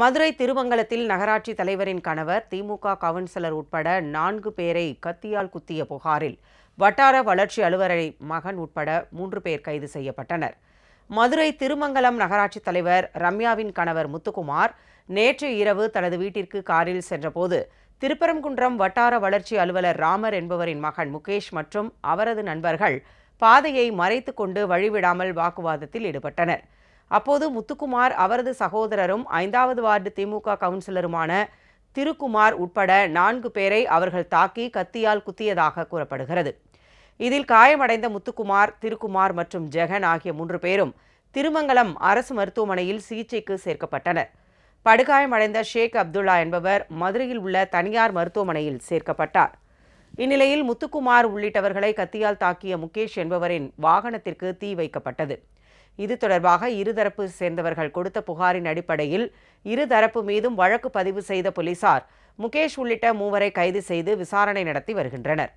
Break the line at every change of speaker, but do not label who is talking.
மதுரை திருமங்கலத்தில் நகராட்சி தலைவரின் கணவர் திமுக கவுன்சிலர் உட்பட நான்கு பேரை கத்தியால் குத்திய புகாரில் வட்டார வளர்ச்சி அலுவலரை மகன் உட்பட மூன்று பேர் கைது செய்யப்பட்டனர். மதுரை திருமங்கலம் நகராட்சி தலைவர் ரம்யாவின் கணவர் முத்துக்குமார் நேற்று இரவு தனது வீட்டிற்கு காரில் சென்றபோது திருப்பரங்குன்றம் வட்டார வளர்ச்சி அலுவலர் ராமர் என்பவரின் மகன் முகேஷ் மற்றும் அவரது நண்பர்கள் பாதையை மறைத்து கொண்டு வழிவிடாமல் வாக்குவாதத்தில் ஈடுபட்டனர். அப்போது முத்துக்குமார் அவரது சகோதரரும் ஐந்தாவது வார்டு திமுக கவுன்சிலருமான திருக்குமார் உட்பட நான்கு பேரை அவர்கள் தாக்கி கத்தியால் குத்தியதாக கூறப்படுகிறது. இதில் காயமடைந்த முத்துக்குமார் திருக்குமார் மற்றும் ஜெகன் ஆகிய மூன்று பேரும் திருமங்கலம் அரசு மருத்துவமனையில் சிகிச்சைக்கு சேர்க்கப்பட்டனர். படுகாயமடைந்த ஷேக் அப்துல்லா என்பவர் மதுரையில் உள்ள தனியார் மருத்துவமனையில் சேர்க்கப்பட்டார். இந்நிலையில் முத்துக்குமார் உள்ளிட்டவர்களை கத்தியால் தாக்கிய முகேஷ் என்பவரின் வாகனத்திற்கு தீ வைக்கப்பட்டது. இது தொடர்பாக இருதரப்பு சேர்ந்தவர்கள் கொடுத்த புகாரின் அடிப்படையில் இருதரப்பு மீதும் வழக்கு பதிவு செய்த போலீசார் முகேஷ் உள்ளிட்ட மூவரை கைது செய்து விசாரணை நடத்தி வருகின்றனர்.